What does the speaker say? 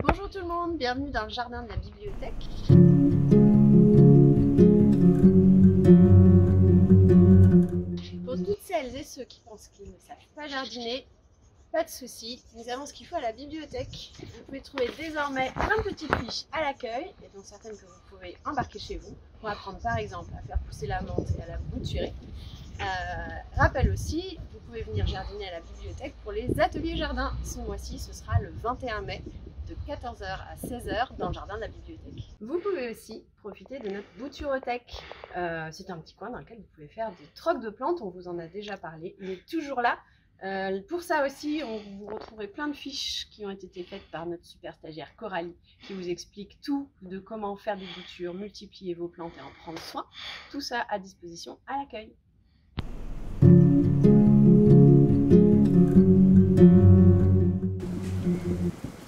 Bonjour tout le monde, bienvenue dans le jardin de la bibliothèque. Pour toutes celles et ceux qui pensent qu'ils ne savent pas jardiner, pas de souci, nous avons ce qu'il faut à la bibliothèque. Vous pouvez trouver désormais plein de petites fiches à l'accueil, et dont certaines que vous pouvez embarquer chez vous pour apprendre par exemple à faire pousser la menthe et à la bouturer. Euh, rappel aussi, pouvez venir jardiner à la bibliothèque pour les ateliers jardin. Ce mois-ci, ce sera le 21 mai de 14h à 16h dans le jardin de la bibliothèque. Vous pouvez aussi profiter de notre bouturothèque. Euh, c'est un petit coin dans lequel vous pouvez faire des trocs de plantes, on vous en a déjà parlé, mais toujours là. Euh, pour ça aussi, vous retrouverez plein de fiches qui ont été faites par notre super stagiaire Coralie, qui vous explique tout de comment faire des boutures, multiplier vos plantes et en prendre soin. Tout ça à disposition à l'accueil. Mm-hmm.